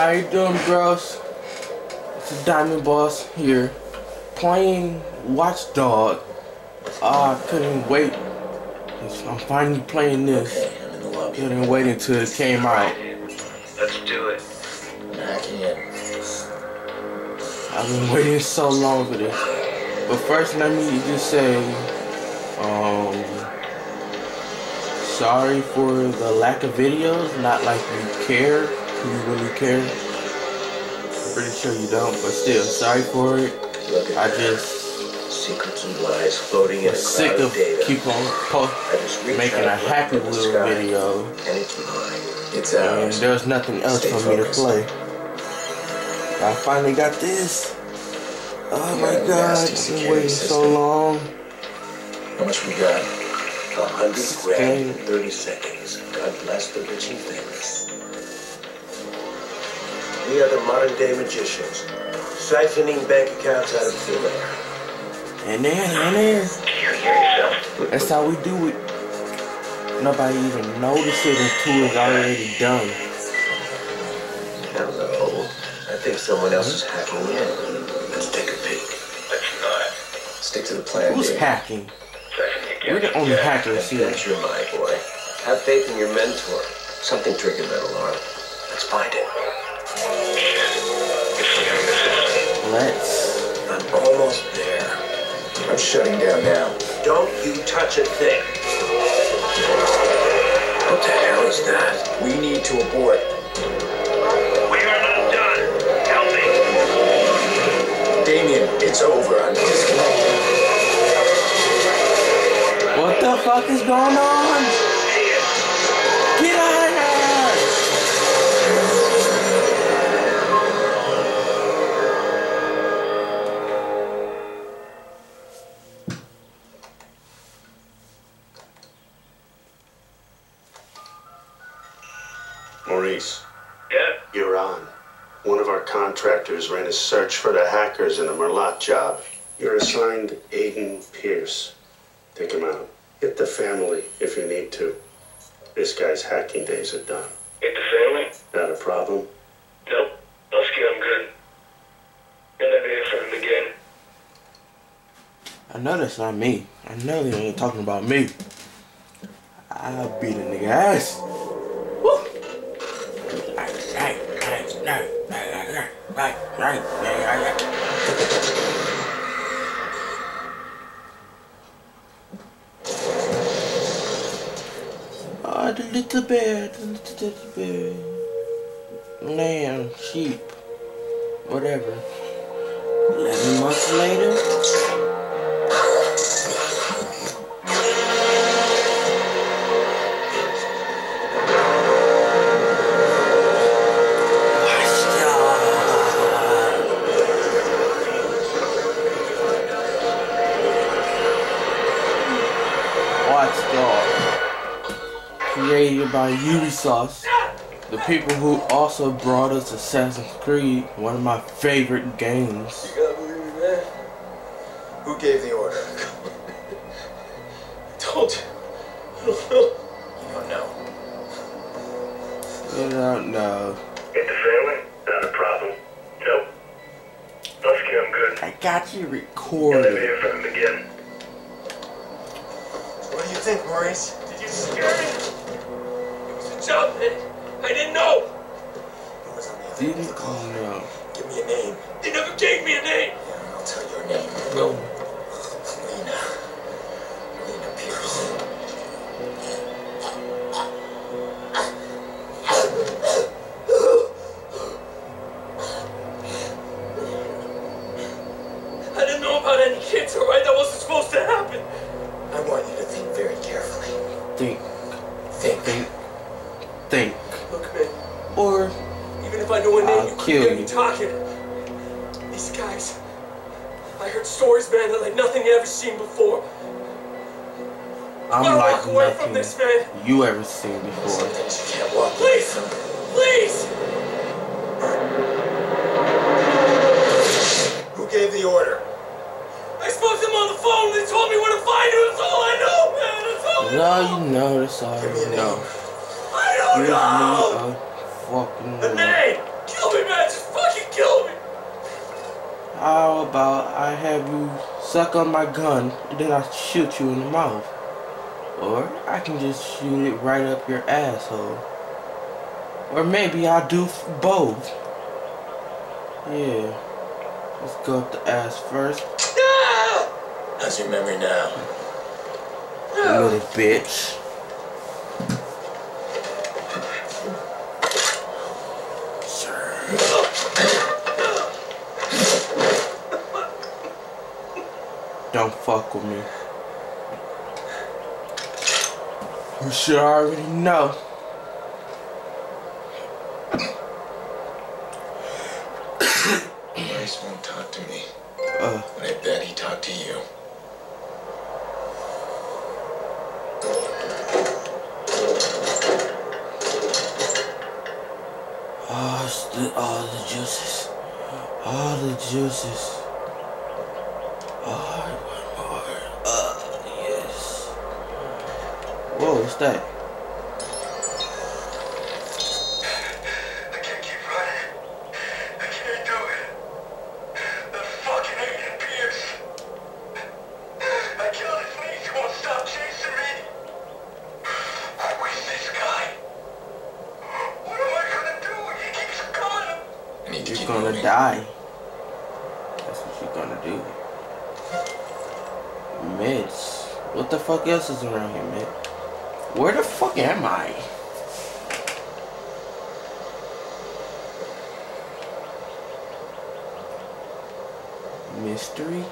How you doing, bros? It's Diamond Boss here, playing Watchdog. Oh, I couldn't wait. I'm finally playing this. Okay, I'm in the lobby. Couldn't wait until it came out. Let's do it. Hacking in. I've been waiting so long for this. But first, let me just say, um, sorry for the lack of videos. Not like you care, you really care. I'm pretty sure you don't, but still, sorry for it. Look I just secrets and lies floating in a sick of data. keep on po- I just reach making a Happy look at the Wheel sky, video, And it's mine. It's and ours. there's nothing else Stay for me to play. I finally got this. Oh You my god, I've been waiting so long. How much we got? A hundred Sixteen. grand in 30 seconds. God bless the rich and famous. We are the modern day magicians, siphoning bank accounts out of thin air. And there, and there. You hear yourself? That's how we do it. Nobody even noticed it until it's already done. Hello. I think someone else is hacking in. Let's take a peek. Let's not. Stick to the plan, Who's Dave. hacking? Second you We're get the only hackers here. Adventure, my boy. Have faith in your mentor. Something triggered that alarm. Let's find it. Let's. I'm almost there. I'm shutting down now. Don't you touch a thing. What the hell is that? We need to abort. We are not done. Help me. Damien, it's over. I'm disconnected. What the fuck is going on? One of our contractors ran a search for the hackers in a Merlaut job. You're assigned Aiden Pearce. Take him out. Hit the family if you need to. This guy's hacking days are done. Hit the family? Not a problem? Nope. Husky, I'm good. You'll never hear from him again. I know that's not me. I know they ain't talking about me. I'll beat a nigga ass. Woo! Right, right, right, right, right, right, right, right. Oh, the little bear, the little teddy bear. Lamb, sheep, whatever. Eleven months later. Watchdog. Created by Ubisoft. The people who also brought us Assassin's Creed, one of my favorite games. You gotta believe me, man. Who gave the order? I Told you. I don't know. You don't know. You don't know. Hit the family? Not a problem. Nope. Husky, I'm good. I got you You'll never recorded. hear from him again. What do you think, Maurice? Did you scare me? It was a job, man. I didn't know. Who was on the other end Didn't of the call? know. Give me a name. They never gave me a name. Yeah, I'll tell you your name. No. Or Even if I knew a name, I'll you couldn't you. me talking. These guys. I heard stories, man, that like nothing you ever seen before. I'm like walk away from nothing this, man. you ever seen before. you Please! Please! Who gave the order? I spoke to them on the phone. They told me where to find you. That's all I know, man. That's all I That's all know. you know, that's all Give me you a name. know. I don't Give me know. Uh, fucking way. Kill me, man! Just fucking kill me! How about I have you suck on my gun and then I shoot you in the mouth? Or I can just shoot it right up your asshole. Or maybe I'll do both. Yeah. Let's go up the ass first. Ah! How's your memory now? Little bitch. Don't fuck with me. You should already know. You're gonna die. That's what you're gonna do. Meds. What the fuck else is around here, man? Where the fuck am I? Mystery?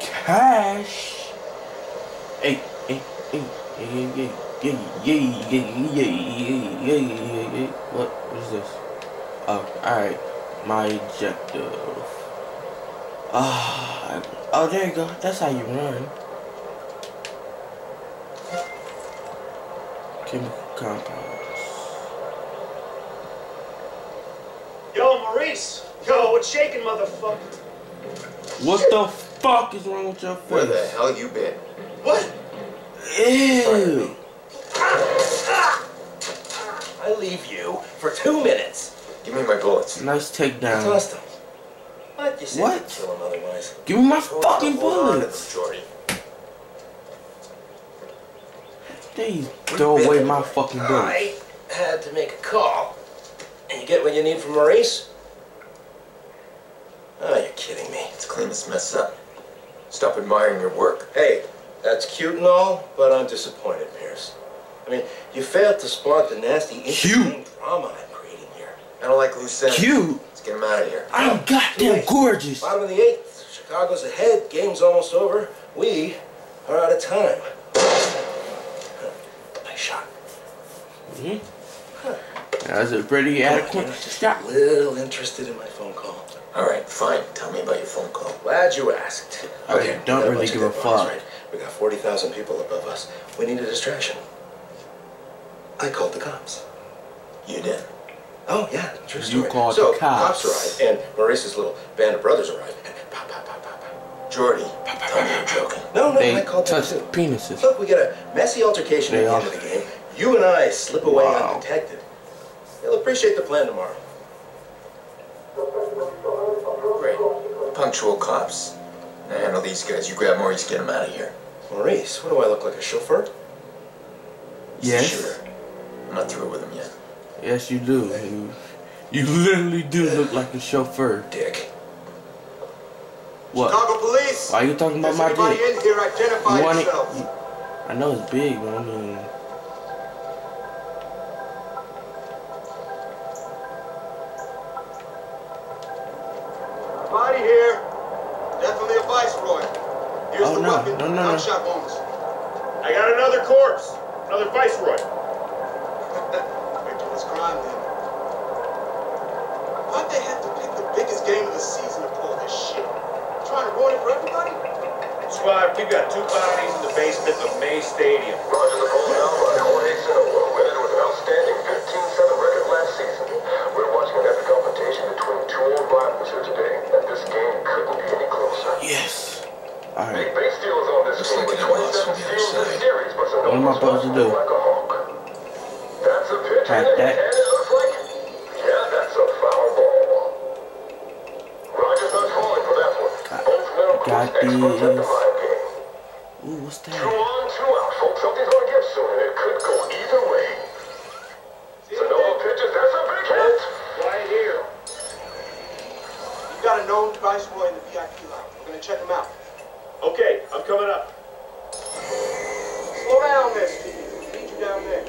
Cash? Hey, hey, hey, hey, hey, hey, hey, hey, hey, hey, hey, What? What is this? Oh, alright. My objective. Ah, oh, there you go. That's how you run. Chemical compounds. Yo, Maurice! Yo, what's shaking, motherfucker? What the fuck is wrong with your face? Where the hell you been? What? Ew. I leave you for two minutes. Give me my bullets. Nice takedown. Tossed him. What? You said What? you'd kill him otherwise. Give me my Hold fucking on, on bullets. Throw away my fucking bullets. I had to make a call. And you get what you need from Maurice? Oh, you're kidding me. Let's clean this mess up. Stop admiring your work. Hey, that's cute and all, but I'm disappointed, Pearce. I mean, you failed to spot the nasty, interesting drama I'm creating here. I don't like loose ends. Cute. Let's get him out of here. I'm goddamn gorgeous. Bottom of the eighth. Chicago's ahead. Game's almost over. We are out of time. Nice shot. Hmm? That's a pretty adequate Just shot. a little interested in my phone call. All right, fine. Tell me about your phone call. Glad you asked. I don't really give a fuck. right? We got 40,000 people above us. We need a distraction. I called the cops. You did. Oh, yeah, true You story. called so, the cops. arrived, and Maurice's little band of brothers arrived. And pop, pop, pop, pop, pop. Jordi, tell me you're joking. No, no, They I called them touched too. penises. Look, we get a messy altercation They at the all- end of the game. You and I slip away Wow. undetected. You'll appreciate the plan tomorrow. Great. Punctual cops. Now handle these guys. You grab Maurice, get him out of here. Maurice, what do I look like, a chauffeur? Yes. Sure. I'm not through with him yet. Yes, you do. You, you literally do look like a chauffeur. Dick. What? Chicago Police! Why are you talking about Does my anybody dick? in here identify You want it? I know it's big, but I mean, no. weapon. No, no, no. Gunshot wounds. I got another corpse. Another viceroy. Victimless crime then. Why'd they have to pick the biggest game of the season to pull this shit? Trying to ruin it for everybody? Squad, we've got two bodies in the basement of May Stadium. Roger the call now by Jorge Sinaloa, winner with an outstanding 15-7 record last season. We're watching an epic confrontation between two old rivals here today, and this game couldn't be any closer. yes. Alright. Looks like I lost from the other side. What am I supposed to do? Pack that. Uh, got, got these. Ooh, what's that? Two on, two out, folks. Something's gonna give soon, and it could go either way. So no more pitches. That's a big hit. Right here. You got a known price boy in the VIP lounge. We're gonna check him out. Okay, I'm coming up. Slow down there, Steve. We'll you down there.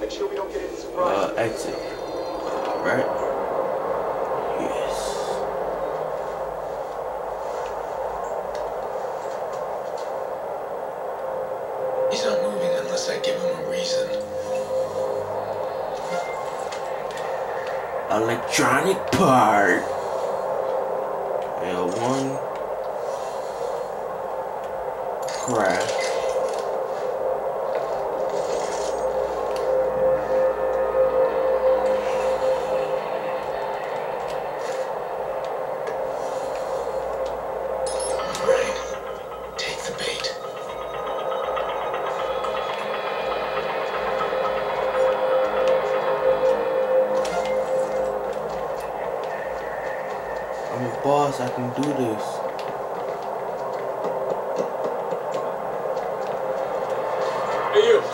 Make sure we don't get any surprises. Uh, exit. Right? Yes. He's not moving unless I give him a reason. Electronic part. Right.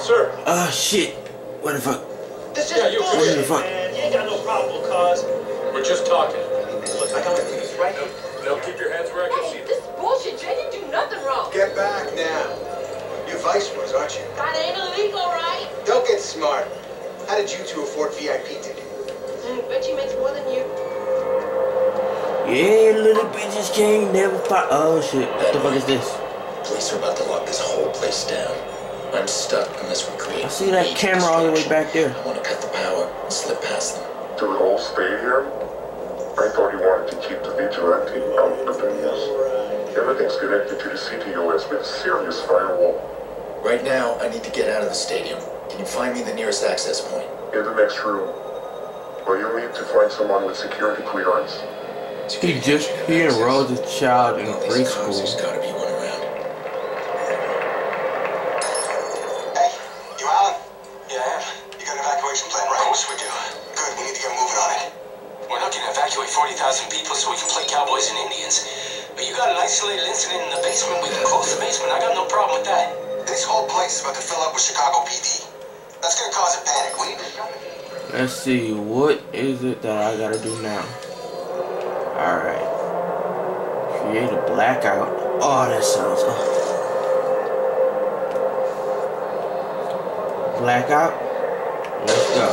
Sir. Ah, shit. What the fuck? This is Yeah, is you- What the fuck? man. You ain't got no probable cause. We're just talking. Look, I got this right here. Now keep your hands where I can see Hey, them. this is bullshit. Jay didn't do nothing wrong. Get back now. You're viceroys, aren't you? That ain't illegal, right? Don't get smart. How did you two afford VIP ticket? Mm, bet he makes more than you. Yeah, little bitches can't never fight. Oh shit. What the fuck is this? Police are about to lock this whole place down. I'm stuck unless we create. I see that camera all the way back there. I want to cut the power and slip past them. Do we all stay here? I thought you wanted to keep the vigilante out of the news. Everything's connected to the CTOS with a serious firewall. Right now, I need to get out of the stadium. Can you find me the nearest access point? In the next room. Or you'll need to find someone with security clearance. He just he enrolled his child in All these cars, preschool. Evacuate 40,000 people so we can play cowboys and Indians. But you got an isolated incident in the basement, we can close the basement. I got no problem with that. This whole place is about to fill up with Chicago PD. That's gonna cause a panic. We need to Let's see, what is it that I gotta do now? Alright. Create a blackout. Oh, that sounds. Oh. Blackout? Let's go.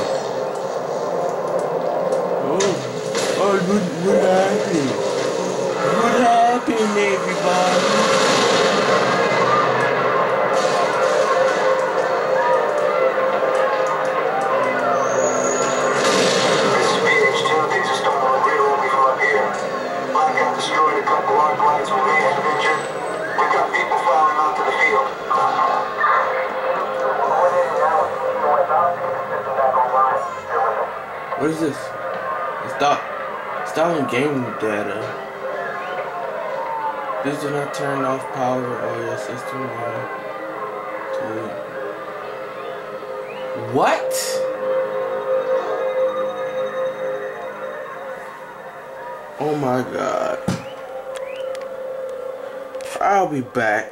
Oh, oh what, what happened? What happened, everybody? This is PH2. Things are starting to look real ugly from up here. Destroyed a couple arc lights. We may have injured. We've got people filing onto the field. What is this? Stop. Installing game data. Please do not turn off power or your system What? Oh my god. I'll be back.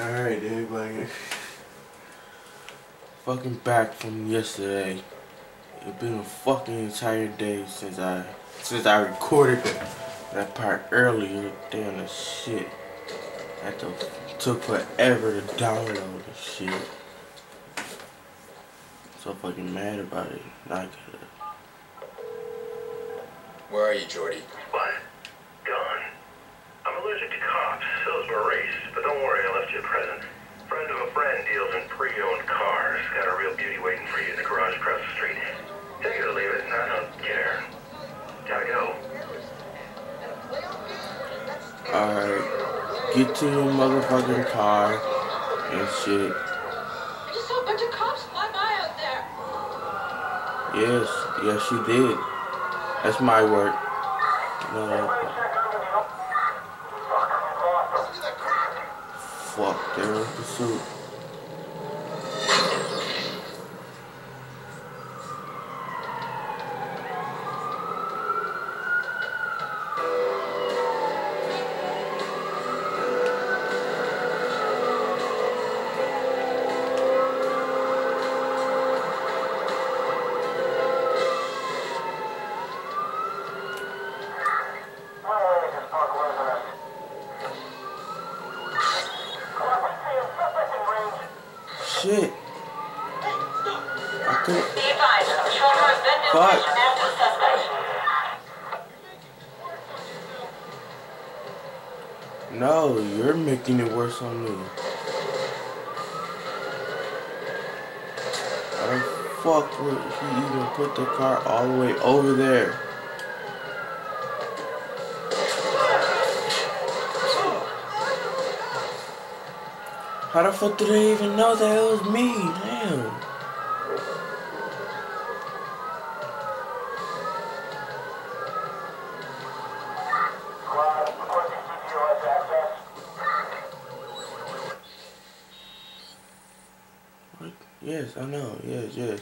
Alright everybody. Fucking back from yesterday. It's been a fucking entire day since I since I recorded that, that part earlier. Damn the shit. That took, took forever to download the shit. So fucking mad about it. Not good. Where are you, Jordi? What? Get your motherfucking car and shit. I just saw a bunch of cops fly by out there. Yes, yes you did. That's my work. No. Fuck, they're in pursuit. Making on me. The fuck would he even put the car all the way over there? How the fuck did they even know that it was me? Damn. What? Yes, I know. Yes, yes.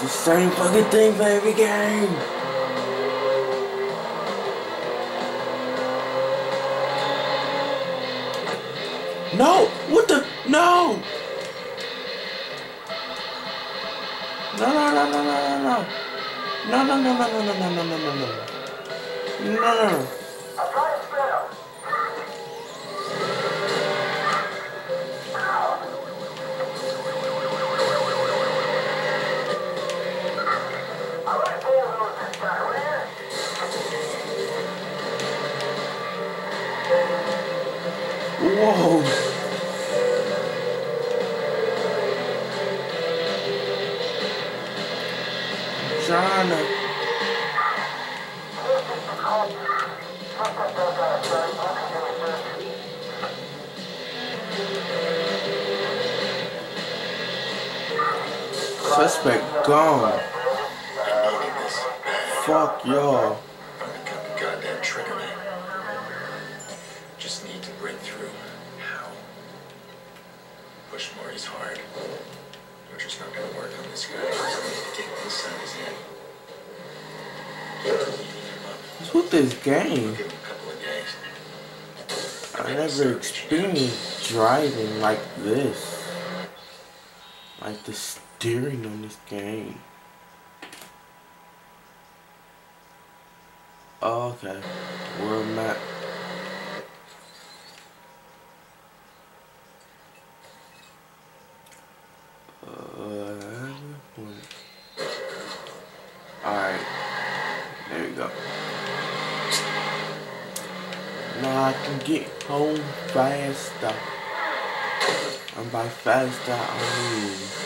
The same fucking thing for every game. No! What the? No! No, no, no, no, no, no, no. No, no, no, no, no, no, no, no, no, no, no. No, no, no. Whoa. I never experienced driving like this. Like the steering on this game. Oh, okay. World map. Uh, Alright. There you go. Now I can get home faster. And by faster, I mean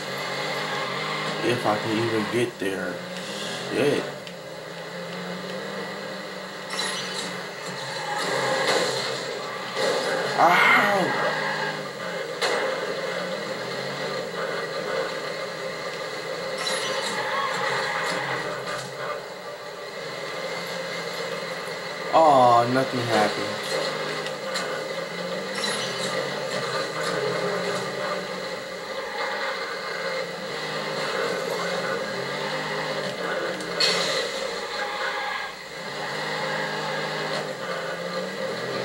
if I can even get there. Shit. Ow! Oh, nothing happened.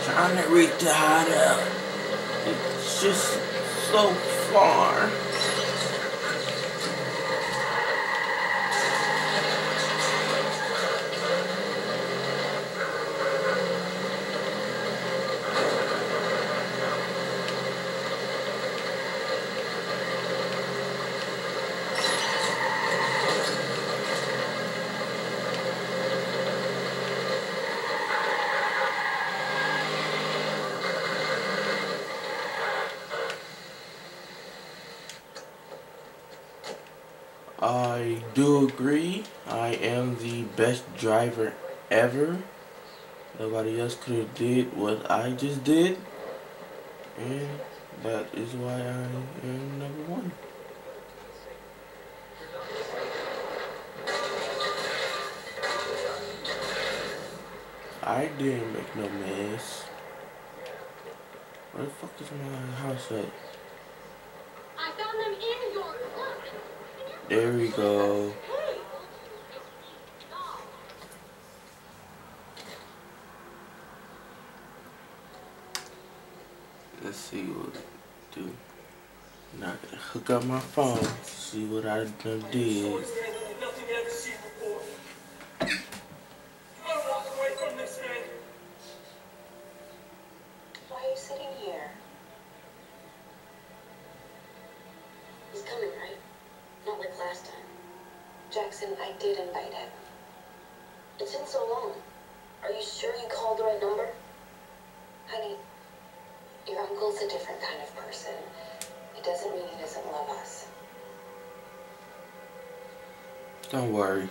trying to reach the hideout. It's just so far. I do agree. I am the best driver ever. Nobody else could have did what I just did. And that is why I am number one. I didn't make no mess. Where the fuck is my house at? I found them in your. There we go. up my phone, see what I done did. He's coming, right? Not like last time. Jackson, I did invite him. Don't worry.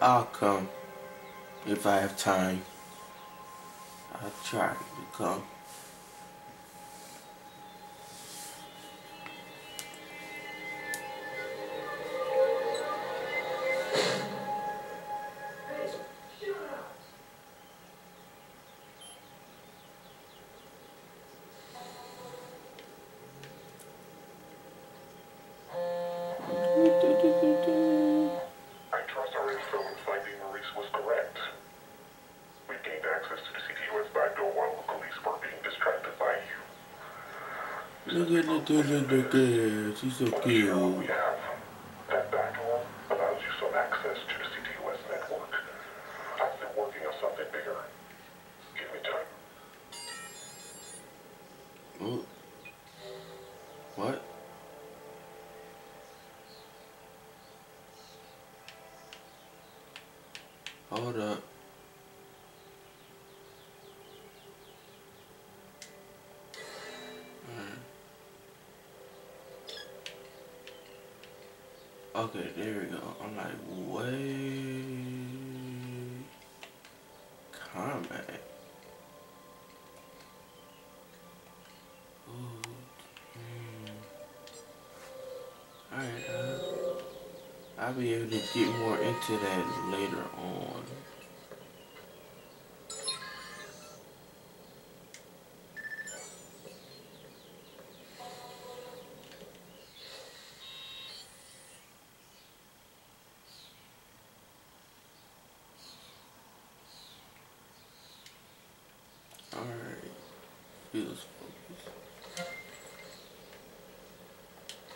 I'll come if I have time. I'll try to come. She's so cute. I'll be able to get more into that later on. Alright, feels focused.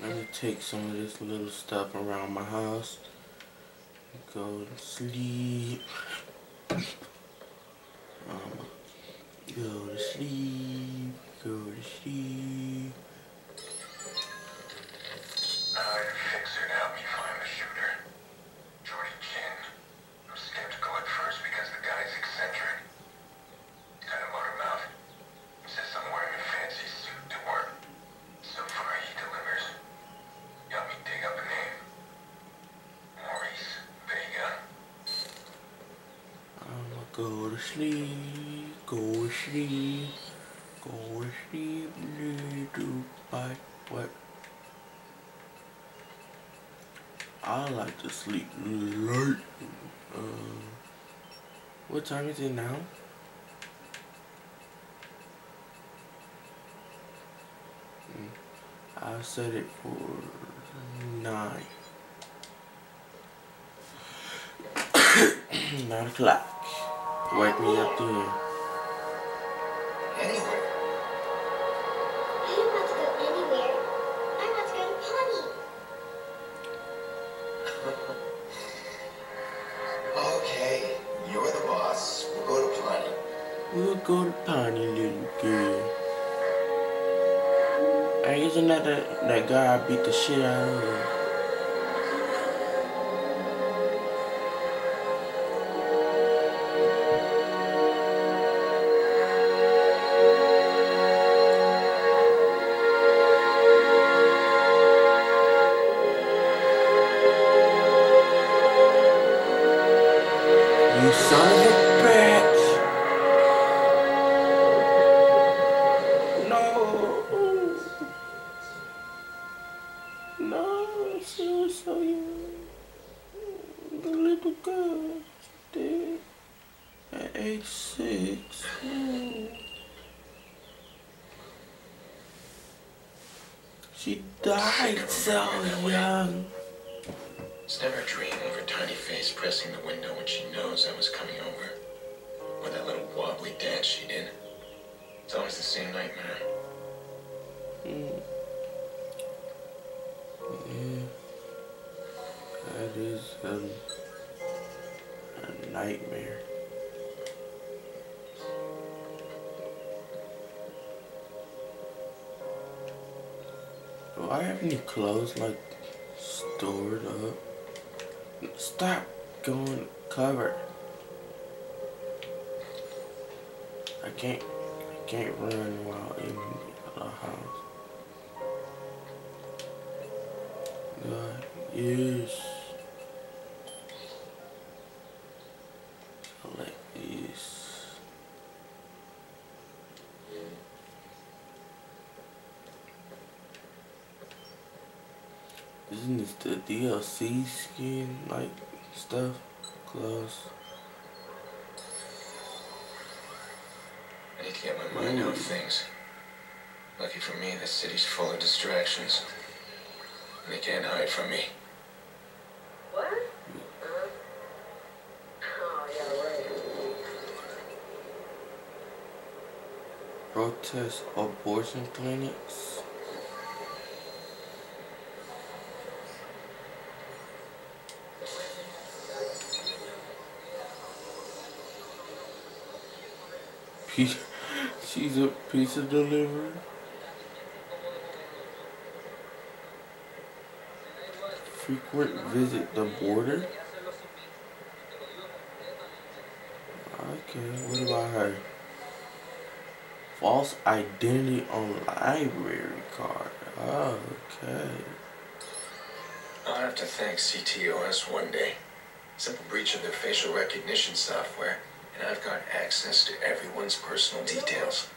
Let me take some of this little stuff around my house. Go to sleep. Um, go to sleep. Go to sleep. Sleep late. Uh, what time is it now? Mm, I set it for nine. nine o'clock. Wake me up then. Go little girl. Hey, isn't that the, that guy beat the shit out of? She died so young. It's never a dream of her tiny face pressing the window when she knows I was coming over. Or that little wobbly dance she did. It's always the same nightmare. Mm. Yeah. That is um, a nightmare. Do I have any clothes like stored up? Stop going cover. I can't I can't run while in the house. God, yes. Isn't this the DLC skin like stuff? Close. I need to get my mind off things. Lucky for me, this city's full of distractions. They can't hide from me. What? Uh, oh, yeah, right. Protest abortion clinics. Piece, she's a pizza delivery. Frequent visit the border. Okay, what about her? False identity on library card. Okay. I'll have to thank CTOS one day. Simple breach of their facial recognition software, and I've got access to everyone's personal details.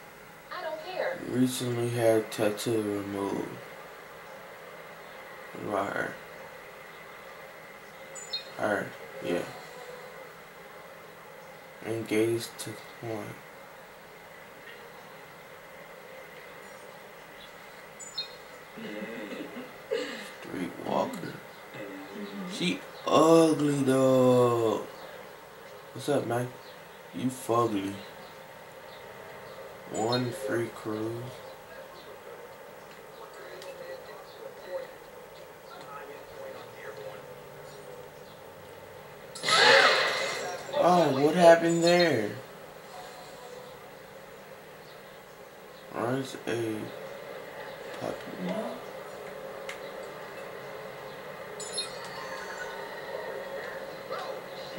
I don't care. Recently had tattoo removed. What about her? Her, yeah. Engaged to point. Streetwalker. Mm-hmm. She ugly though. What's up, man? You fugly. One free cruise. Oh, what happened there? Where's a puppy?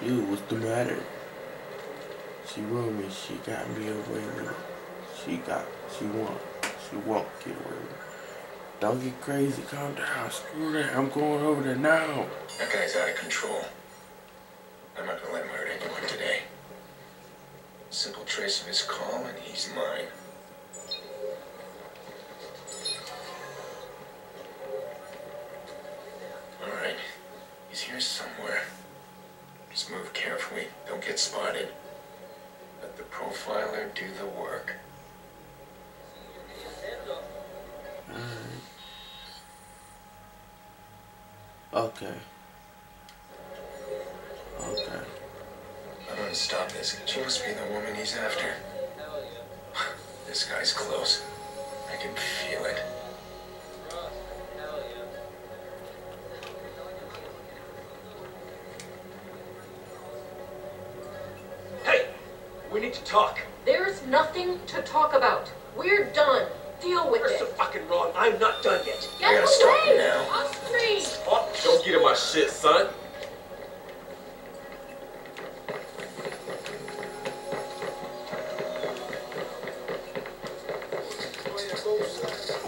You, what's the matter? She ruined me. She got me away with it. She got, she won't, she won't get away with it. Don't get crazy. Calm down. Screw that. I'm going over there now. That guy's out of control. I'm not gonna let him hurt anyone today. Simple trace of his call, and he's mine.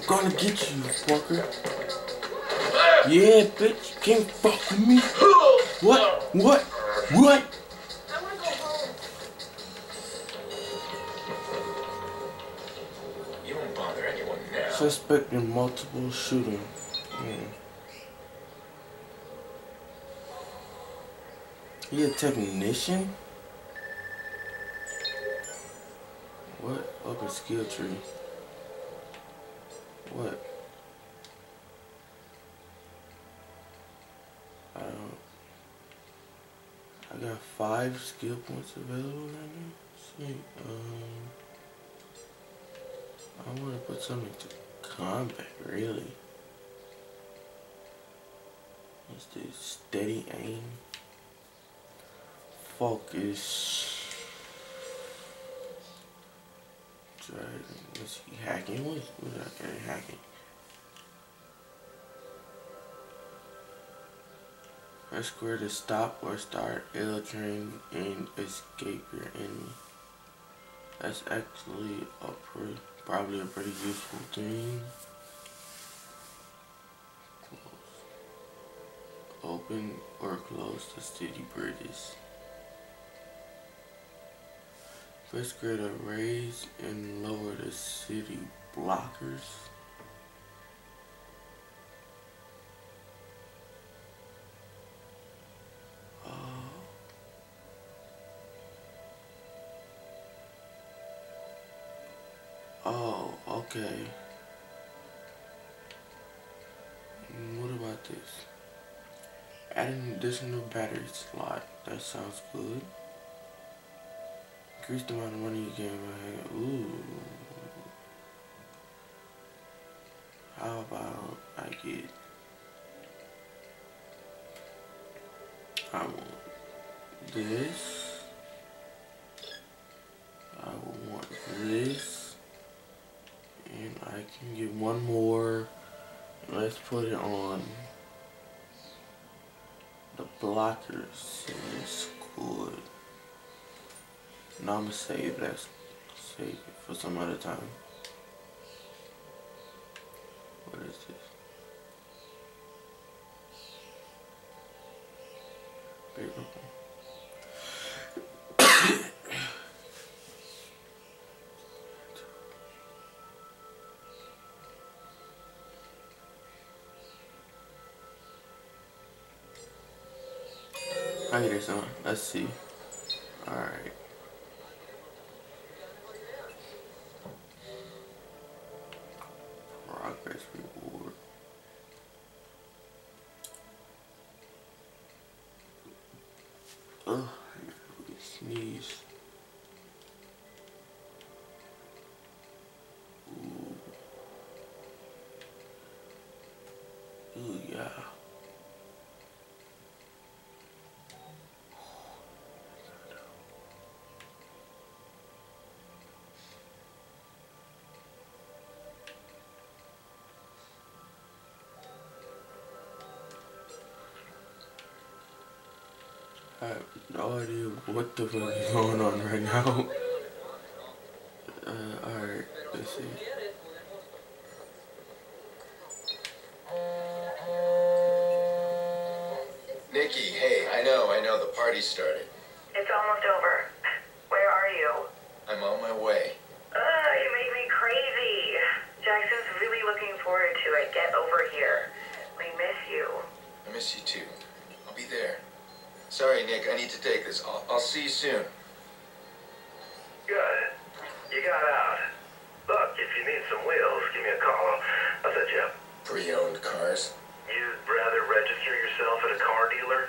Gonna get you, fucker. Yeah, bitch. You can't fuck with me. What? What? What? I wanna go home. You won't bother anyone now. Suspect in multiple shooting. Hmm. He a technician? What? Open skill tree. What? I don't. I got five skill points available right now. See, um, I want to put something to combat, really. Let's do steady aim, focus. Try, let's see, hacking. What, what did I? Hacking. Press square to stop or start L train and escape your enemy. That's actually a pretty, probably a pretty useful thing. Close. Open or close the city bridges. Square to raise and lower the city blockers. Oh, oh okay. What about this? Add an additional battery slot. That sounds good. Increase the amount of money you can have. Ooh. How about I get I want this. I will want this. And I can get one more. Let's put it on the blockers. It's good. Now I'm gonna save that. Save it for some other time. What is this? Big I get this on. Let's see. I have no idea what the fuck is going on right now. Uh, alright, let's see. Party started. It's almost over. Where are you? I'm on my way. Uh, you make me crazy. Jackson's really looking forward to it. Get over here. We miss you. I miss you too. I'll be there. Sorry, Nick, I need to take this. I'll, I'll see you soon. Good. You got out. Look, if you need some wheels, give me a call. I'll set you up. Pre-owned cars? You'd rather register yourself at a car dealer?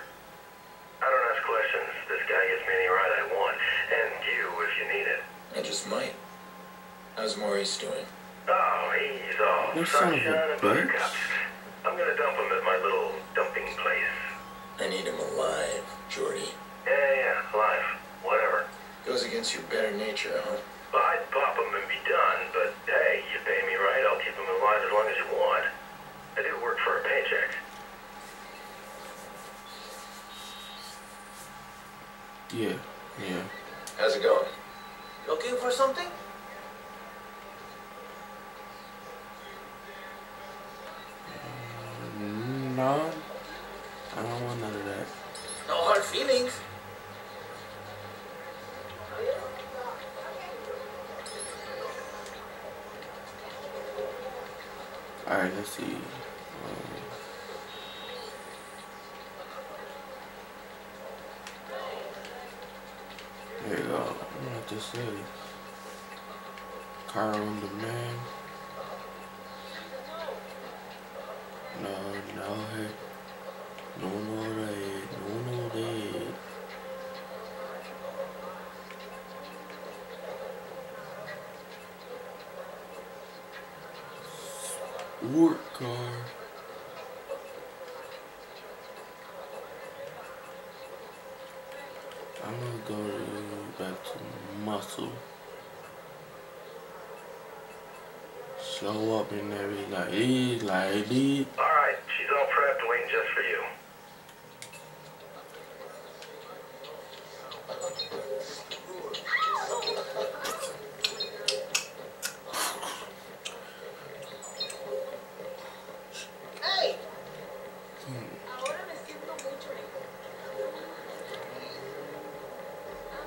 I don't ask questions. This guy gives me any ride I want. And you if you need it. I just might. How's Maurice doing? Oh, he's all You son of a sunshine and bitch. buttercups. I'm gonna dump him at my little dumping place. I need him alive, Jordi. Yeah, yeah, life. Whatever. Goes against your better nature, huh? I'd pop him and be done, but hey, you pay me right, I'll keep him alive as long as you want. I do work for a paycheck. Yeah, yeah. How's it going? Looking for something? Mm, No, I don't want none of that. No hard feelings. Alright, let's see. Um, there you go. I don't know what to say. Car on demand. No, no, hey. No, no, that. No, no, that. Work car. I'm gonna go back to muscle. Show up and everything like this, like this. Alright, she's all prepped, waiting just for you.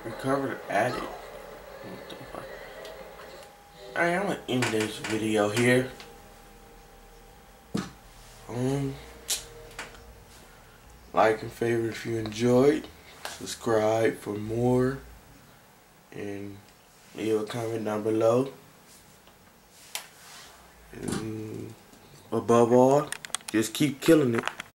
Undercover Addict. What the fuck? Alright, I'm gonna end this video here. Um, favorite if you enjoyed. Subscribe for more. And leave a comment down below. And above all, just keep killing it.